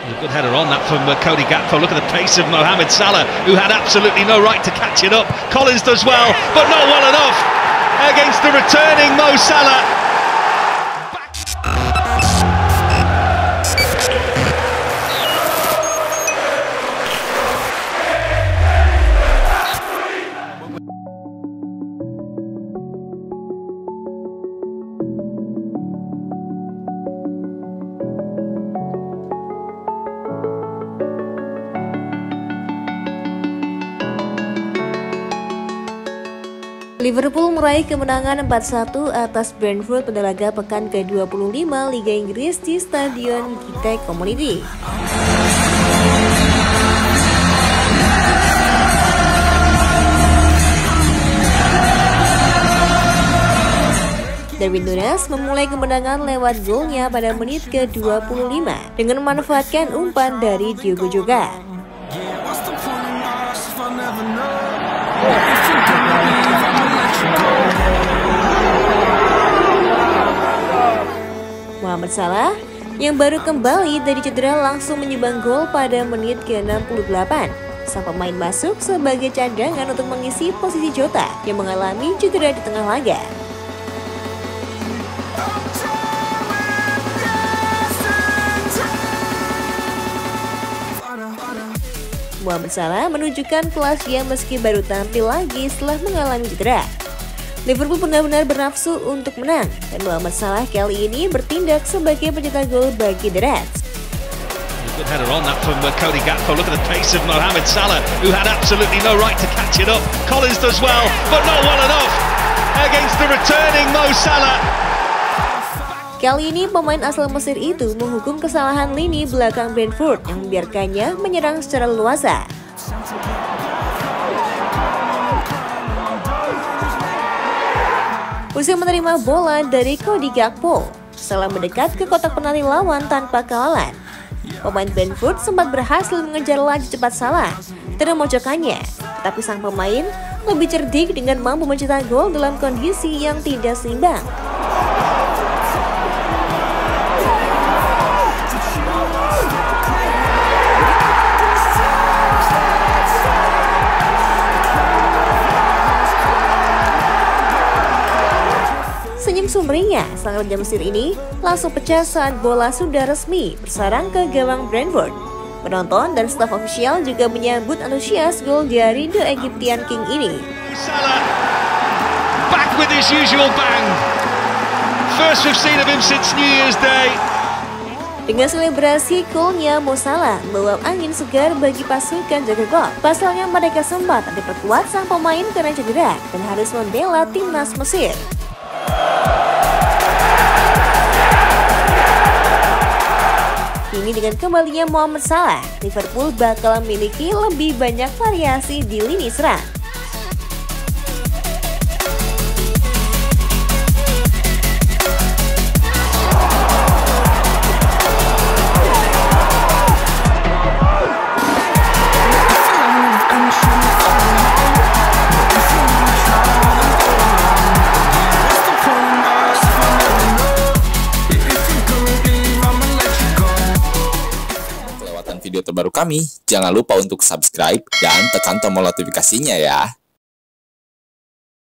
A good header on that from uh, Cody Gakpo. Look at the pace of Mohamed Salah, who had absolutely no right to catch it up. Collins does well, but not well enough against the returning Mo Salah. Liverpool meraih kemenangan 4-1 atas Brentford pada laga pekan ke-25 Liga Inggris di Stadion Gitek Community. Darwin Nunes memulai kemenangan lewat golnya pada menit ke-25 dengan memanfaatkan umpan dari Diogo Jota. Muhammad Salah yang baru kembali dari cedera langsung menyumbang gol pada menit ke-68. Sang pemain masuk sebagai cadangan untuk mengisi posisi Jota yang mengalami cedera di tengah laga. Muhammad Salah menunjukkan kelasnya meski baru tampil lagi setelah mengalami cedera. Liverpool benar-benar bernafsu untuk menang dan Muhammad Salah kali ini bertindak sebagai pencetak gol bagi The Reds. Good header on that from uh, Cody Gakpo. Look at the pace of Mohamed Salah, who had absolutely no right to catch it up. Collins does well, but not well enough against the returning Mo Salah. Kali ini pemain asal Mesir itu menghukum kesalahan lini belakang Brentford yang membiarkannya menyerang secara luasa. Usai menerima bola dari Cody Gakpo setelah mendekat ke kotak penalti lawan tanpa kalahan. Pemain Brentford sempat berhasil mengejar laju cepat salah dan memojokkannya, tetapi sang pemain lebih cerdik dengan mampu mencetak gol dalam kondisi yang tidak seimbang. Sumringah sang Raja Mesir ini langsung pecah saat bola sudah resmi bersarang ke gawang Brentford. Penonton dan staf ofisial juga menyambut antusias gol dari The Egyptian King ini. Salah back with his usual bang. First we've seen of him since New Year's Day. Dengan selebrasi golnya Mo Salah membawa angin segar bagi pasukan jaga gol. Pasalnya mereka sempat diperkuat sang pemain karena cedera dan harus membela timnas Mesir. Kini dengan kembalinya Mohamed Salah, Liverpool bakal memiliki lebih banyak variasi di lini serang. Video terbaru kami, jangan lupa untuk subscribe dan tekan tombol notifikasinya ya.